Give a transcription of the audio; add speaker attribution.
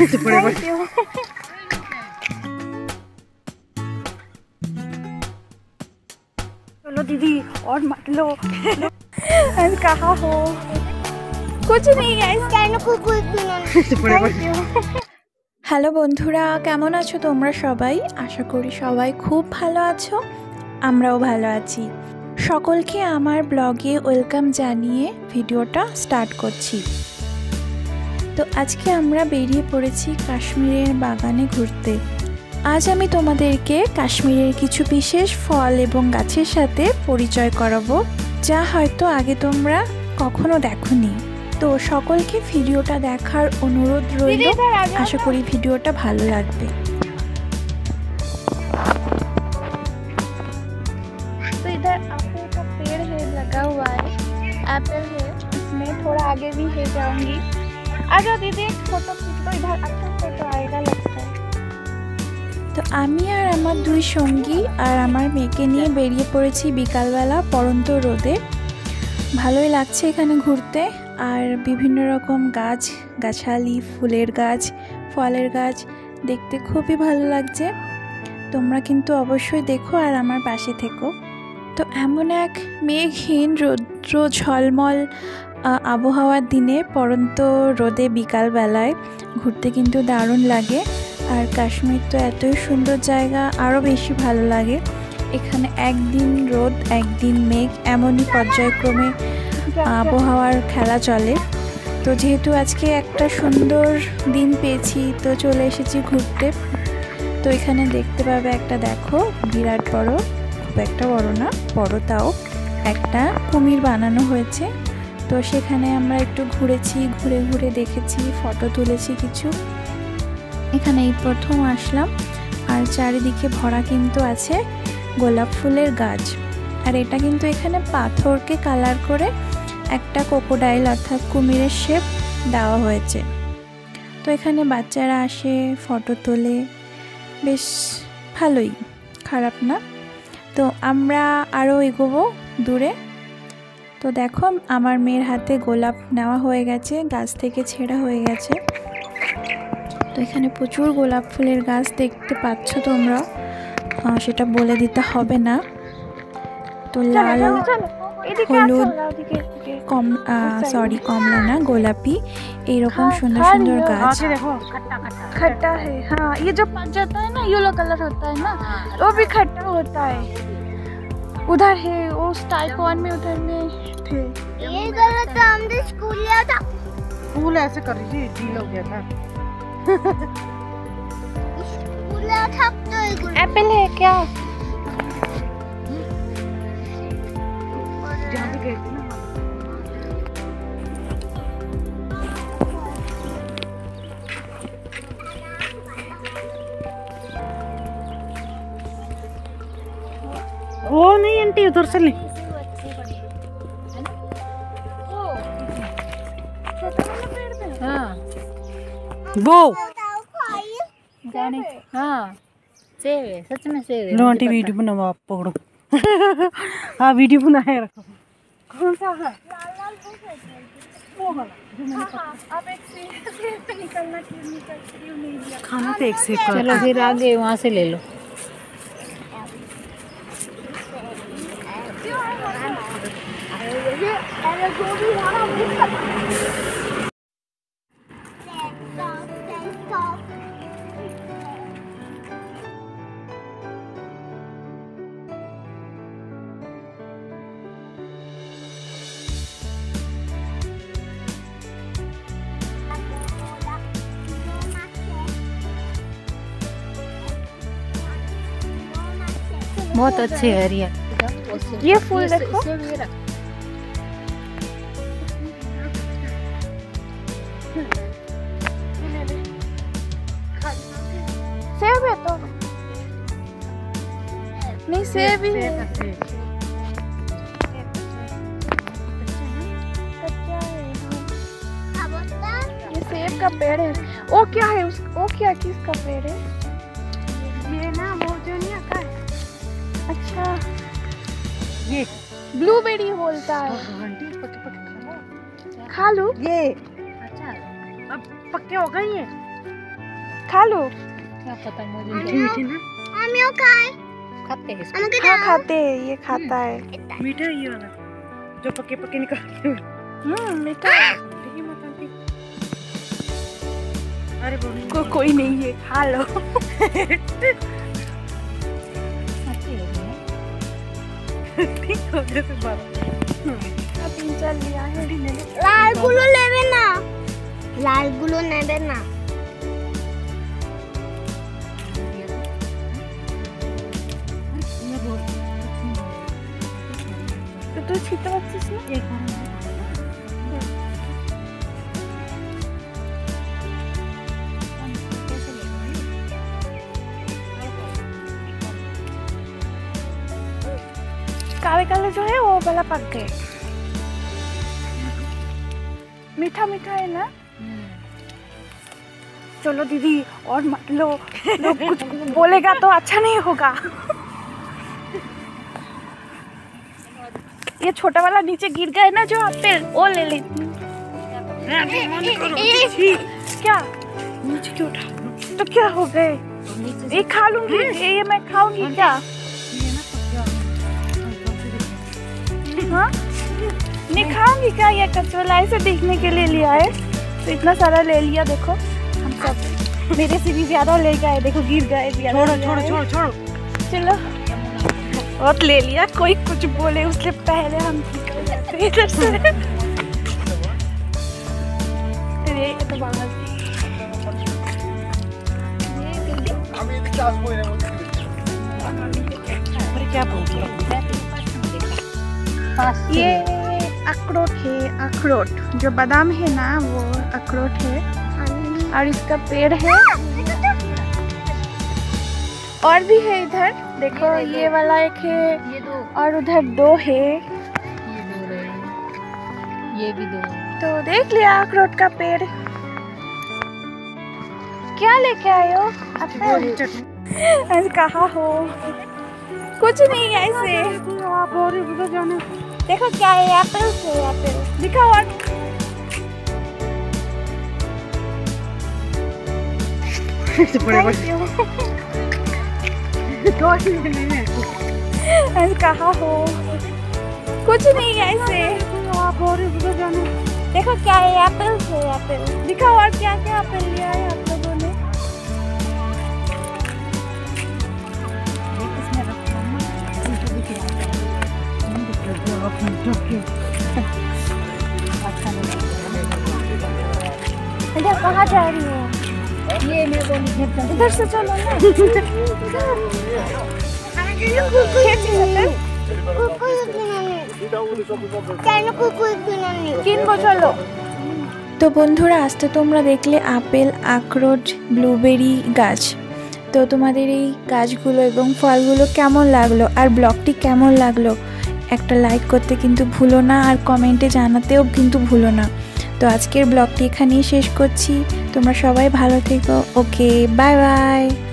Speaker 1: Thank you. चलो दीदी और मत लो अरे कहाँ हो कुछ नहीं गाइस
Speaker 2: কেন কুকুর
Speaker 1: थैंक यू
Speaker 3: হ্যালো বন্ধুরা কেমন আছো তোমরা সবাই আশা করি সবাই খুব ভালো আছো আমরাও ভালো আছি সকলকে আমার ব্লগে ওয়েলকাম জানিয়ে ভিডিওটা স্টার্ট করছি তো আজকে আমরা বেরিয়ে পড়েছি কাশ্মীরের বাগানে ঘুরতে আজ আমি তোমাদেরকে কাশ্মীরের কিছু বিশেষ ফল এবং গাছের সাথে পরিচয় করাবো যা হয়তো আগে তোমরা কখনো দেখোনি তো সকলকে ভিডিওটা দেখার অনুরোধ রইল আশা করি ভিডিওটা ভালো লাগবে
Speaker 1: तो इधर एप्पल का पेड़ है लगा हुआ है एप्पल है इसमें थोड़ा आगे भी है जाऊंगी आ जाओ दीदी एक फोटो खींच दो इधर अच्छा फोटो आएगा लगता है
Speaker 3: তো আমি আর আমার দুই সঙ্গী আর আমার মেয়েকে নিয়ে বেরিয়ে পড়েছি বিকালবেলা পরন্ত রোদে ভালোই লাগছে এখানে ঘুরতে আর বিভিন্ন রকম গাছ গাছালি ফুলের গাছ ফলের গাছ দেখতে খুবই ভালো লাগছে তোমরা কিন্তু অবশ্যই দেখো আর আমার পাশে থেকো তো এমন এক মেঘহীন রৌদ্র ঝলমল আ, আবহাওয়ার দিনে পরন্ত রোদে বিকালবেলায় ঘুরতে কিন্তু দারুণ লাগে। আর কাশ্মীর তো এতই সুন্দর জায়গা, আরও বেশি ভালো লাগে। এখানে একদিন রোদ, একদিন মেঘ, এমনই পর্যায়ক্রমে আবহাওয়ার খেলা চলে। তো যেহেতু আজকে একটা সুন্দর দিন পেয়েছি, তো চলে এসেছি ঘুরতে। তো এখানে দেখতে পাবে একটা দেখো, বিরাট বড়, খুব একটা বড় না, বড় তাও। একটা কুমির বানানো হয়েছে। তো সেখানে আমরা একটু ঘুরেছি, ঘুরে ঘুরে দেখেছি ফটো তুলেছি কিছু। এখানে এই প্রথম আসলাম। আর চারিদিকে ভরা কিন্তু আছে গোলাপ ফুলের গাছ। আর এটা কিন্তু এখানে পাথরকে কালার করে একটা কোকোডাইল অর্থাৎ কুমিরের শেপ দেওয়া হয়েছে। তো এখানে বাচ্চারা আসে ফটো তোলে। বেশ ভালোই, খারাপ না। তো আমরা আরও এগোবো দূরে। তো দেখো আমার মেয়ের হাতে গোলাপ নেওয়া হয়ে গেছে গাছ থেকে ছেঁড়া হয়ে গেছে তো এখানে প্রচুর গোলাপ ফুলের গাছ দেখতে পাচ্ছ তোমরা আহ, সেটা বলে দিতে হবে না তো লাল
Speaker 1: चलो चलो এদিকে আসো
Speaker 3: হলুদ,
Speaker 1: ওদিকে এদিকে
Speaker 3: কম সরি কমলা না গোলাপি এইরকম
Speaker 1: हाँ,
Speaker 3: সুন্দর
Speaker 1: खा
Speaker 3: সুন্দর
Speaker 1: लियो।
Speaker 3: গাছ
Speaker 1: देखो खट्टा है हाँ ये जो पक जाता है ना येलो कलर होता है ना वो भी खट्टा होता है उधर है उस टाइप वन में उधर में थे।
Speaker 2: ये गलत तो हमने स्कूल लिया था।
Speaker 4: स्कूल ऐसे कर रही थी ढील हो गया था।
Speaker 2: स्कूल लिया था तो
Speaker 1: एप्पल है क्या?
Speaker 4: जहाँ भी गए थे ना आंटी उधर से ले।
Speaker 5: हाँ।
Speaker 4: वो।
Speaker 5: जाने सेब सच में सेब
Speaker 4: आंटी, वीडियो बनाओ आप, पकड़ो। हाँ वीडियो बनाए रखो। कौन सा है खाना तो एक से
Speaker 5: चलो फिर आगे, वहाँ से ले लो। बहुत अच्छे है
Speaker 1: ये फूल देखो। नहीं सेब ही है ये सेब का पेड़ है। वो क्या है? उस वो क्या किसका पेड़ है?
Speaker 4: ये ना वो जो नहीं आता है।
Speaker 1: अच्छा।
Speaker 4: ये।
Speaker 1: ब्लूबेरी बोलता है।
Speaker 4: हाँ, हाँ, खा लो? ये।
Speaker 5: अच्छा
Speaker 4: अब पक्के हो गए ये।
Speaker 1: खा लो?
Speaker 5: क्या पता मुझे
Speaker 4: ठीक है ना
Speaker 2: हम यो खाए।
Speaker 5: खाते हैं इसको।
Speaker 1: हाँ खाते हैं ये खाता हम्म, है।
Speaker 4: मीठा ये वाला जो पके पके निकालते हैं।
Speaker 1: हम्म, मीठा।
Speaker 4: हाँ, अरे
Speaker 1: को कोई नहीं है खा लो।
Speaker 2: हम्म, लाल गुलो लेवे
Speaker 5: ना। लाल गुलो नेबे
Speaker 1: ना। তুই ছিটতে পারছিস না
Speaker 4: एक बार
Speaker 5: कैसे लेंगे?
Speaker 1: काले काले जो है वो वाला पक गए मीठा मीठा है ना
Speaker 5: हम्म।
Speaker 1: चलो दीदी और मत लो लोग कुछ बोलेगा तो अच्छा नहीं होगा ये छोटा वाला नीचे गिर गया है ना जो एप्पल वो ले लेती क्या? नीचे क्यों उठा? तो क्या हो गए? ये खा लूँगी ये ये मैं खाऊँगी क्या? हाँ? नहीं खाऊँगी क्या? ये कचोला ऐसे देखने के लिए लिया है। तो इतना सारा ले लिया देखो। हम सब मेरे से भी ज़्यादा ले गए देखो गिर गए
Speaker 4: छोड़ो छोड़ो छोड़ो छोड़ो।
Speaker 1: चलो। बहुत ले लिया कोई कुछ बोले उससे पहले हम निकल जाते इधर से। ये तो
Speaker 4: क्या बोल हो?
Speaker 5: से।
Speaker 1: ये अखरोट है अखरोट। जो बादाम है ना वो अखरोट है। और इसका पेड़ है। और भी है इधर। देखो ये वाला एक है
Speaker 5: ये दो।
Speaker 1: और उधर दो है।
Speaker 5: ये दो रहे ये भी दो।
Speaker 1: तो देख लिया अखरोट का पेड़। क्या लेके आए हो? आज कहा हो? कुछ नहीं है ऐसे।
Speaker 4: आप? और उधर जाने।
Speaker 1: देखो क्या है एप्पल है एप्पल। दिखाओ और।
Speaker 4: बड़े बड़े
Speaker 1: कहा हो? कुछ नहीं है ऐसे।
Speaker 4: आप और जाने
Speaker 1: देखो क्या है एप्पल है एप्पल दिखाओ और क्या क्या एप्पल लिया है आप लोगों ने।
Speaker 5: अच्छा
Speaker 1: कहाँ जा रही हो?
Speaker 5: ये मेरे को
Speaker 1: इधर से चलो ना।
Speaker 3: তো বন্ধুরা আসতে তোমরা দেখলে আপেল, আখরোট, ব্লুবেরি গাছ। তো তোমাদের এই গাছগুলো এবং ফলগুলো কেমন লাগল আর ব্লগটি কেমন লাগল একটা লাইক করতে কিন্তু ভুলো না আর কমেন্টে জানাতেও কিন্তু ভুলো না। তো আজকের ব্লগটি এখানেই শেষ করছি। তোমরা সবাই ভালো থেকো। Okay bye bye